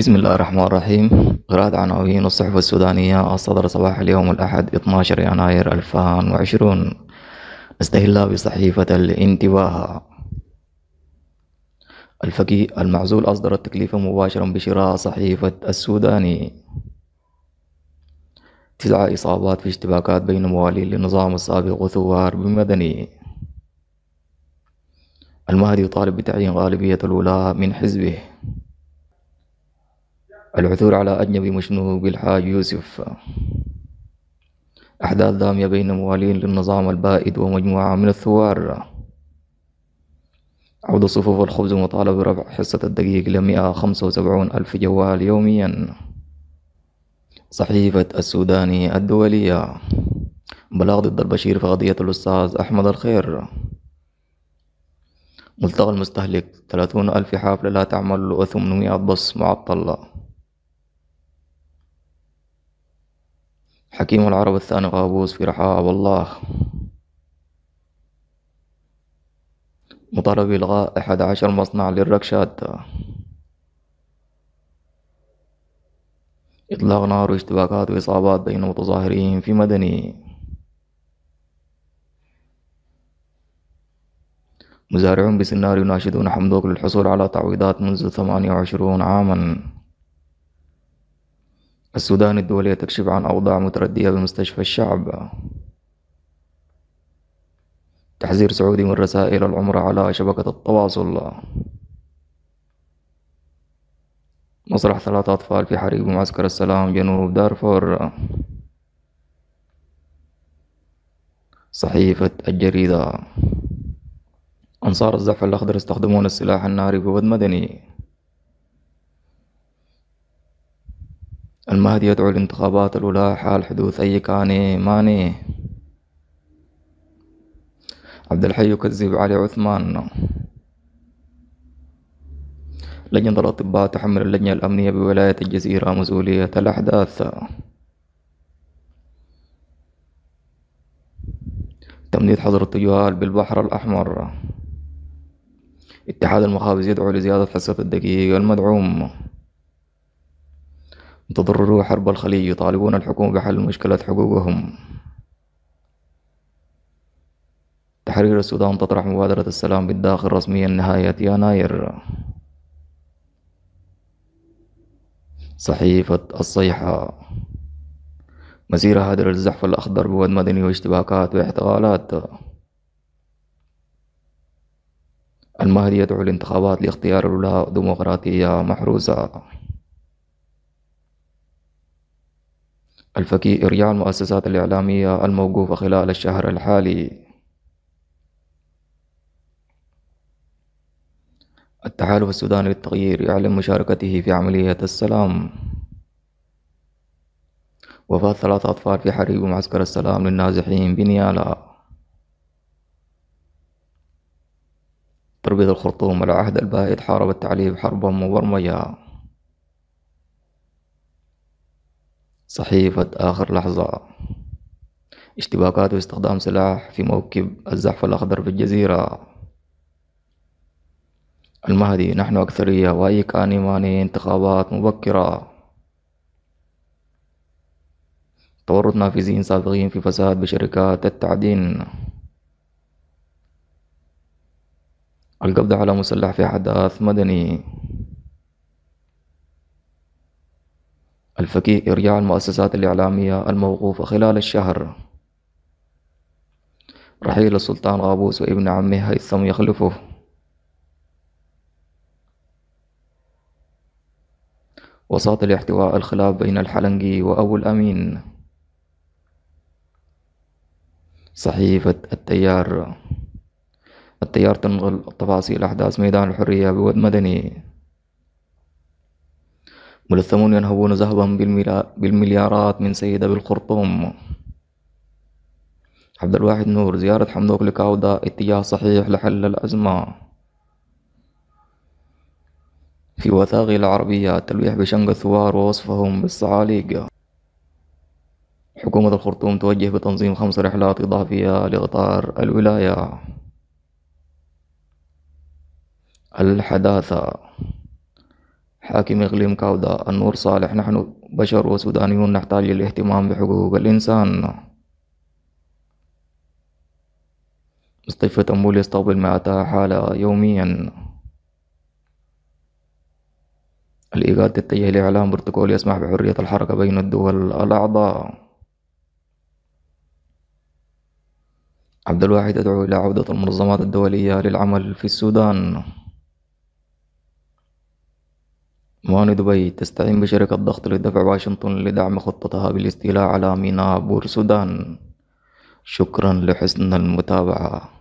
بسم الله الرحمن الرحيم. قراءة عناوين الصحف السودانية. الصدر صباح اليوم الأحد 12 يناير 2020 نستهل بصحيفة الانتباه. الفقيه المعزول أصدر التكليف مباشرا بشراء صحيفة السوداني. تسع إصابات في اشتباكات بين موالين للنظام السابق وثوار بمدني المهدي يطالب بتعيين غالبية الولاة من حزبه. العثور على أجنبي مشنوق بالحاج يوسف. أحداث دامية بين موالين للنظام البائد ومجموعة من الثوار. عودة صفوف الخبز ومطالبة برفع حصة الدقيق خمسة وسبعون ألف جوال يوميا. صحيفة السوداني الدولية. بلاغ ضد البشير في قضية الأستاذ أحمد الخير. ملتقى المستهلك ثلاثون ألف حافلة لا تعمل وثمانمائة بص معطلة حكيم العرب الثاني قابوس في رحاب الله. مطالب بإلغاء أحد عشر مصنع للركشات. إطلاق نار واشتباكات وإصابات بين متظاهرين في مدني. مزارعون بسنار يناشدون حمدوك للحصول على تعويضات منذ ثمانية وعشرون عاما. السودان الدولية تكشف عن أوضاع متردية بمستشفى الشعب. تحذير سعودي من رسائل العمرة على شبكة التواصل. مسرح ثلاثة أطفال في حريق معسكر السلام جنوب دارفور. صحيفة الجريدة. أنصار الزحف الأخضر يستخدمون السلاح الناري في واد مدني. المهدي يدعو الانتخابات الأولى حال حدوث أي كان ماني. عبد الحي يكذب علي عثمان. لجنة الأطباء تحمل اللجنة الأمنية بولاية الجزيرة مسؤولية الأحداث. تمديد حظر التجوال بالبحر الأحمر. اتحاد المخابز يدعو لزيادة حصة الدقيق المدعوم. متضررو حرب الخليج يطالبون الحكومة بحل مشكلة حقوقهم. تحرير السودان تطرح مبادرة السلام بالداخل رسميا نهاية يناير. صحيفة الصيحة. مسيرة هادرة للزحف الأخضر بود مدني واشتباكات واحتغالات. المهدي يدعو الانتخابات لاختيار الولاء ديمقراطية محروسة. الفكي إرجاع المؤسسات الإعلامية الموقوفة خلال الشهر الحالي. التحالف السوداني للتغيير يعلن مشاركته في عملية السلام. وفاة ثلاثة أطفال في حريق معسكر السلام للنازحين بنيالا. تربية الخرطوم على عهد البائد حارب التعليم حربا مبرمجة صحيفة آخر لحظة. اشتباكات واستخدام سلاح في موكب الزحف الأخضر في الجزيرة. المهدي نحن أكثرية. وأي كان إيماني انتخابات مبكرة. تورط نافذين سابقين في فساد بشركات التعدين. القبض على مسلح في أحداث مدني. الفقيه إرجاع المؤسسات الإعلامية الموقوفة خلال الشهر. رحيل السلطان غابوس وابن عمه هيثم يخلفه. وساط لاحتواء الخلاف بين الحلنقي وأبو الأمين. صحيفة التيار. التيار تنقل تفاصيل أحداث ميدان الحرية بود مدني. ملثمون ينهبون ذهبا بالمليارات من سيدة بالخرطوم عبد الواحد نور زيارة حمدوك لكاودا اتجاه صحيح لحل الأزمة. في وثائق العربية تلويح بشنق الثوار ووصفهم بالصعاليق. حكومة الخرطوم توجه بتنظيم خمس رحلات إضافية لقطار الولاية. الحداثة. حاكم إقليم كاودا النور صالح نحن بشر وسودانيون نحتاج للاهتمام بحقوق الإنسان. مستشفى تنبول يستقبل مئتا حالة يوميا. الإيجاد تتجه لإعلان بروتوكول يسمح بحرية الحركة بين الدول الأعضاء. عبد الواحد يدعو إلى عودة المنظمات الدولية للعمل في السودان. موانئ دبي تستعين بشركة ضغط لدفع واشنطن لدعم خطتها بالاستيلاء على ميناء بور سودان شكرا لحسن المتابعة.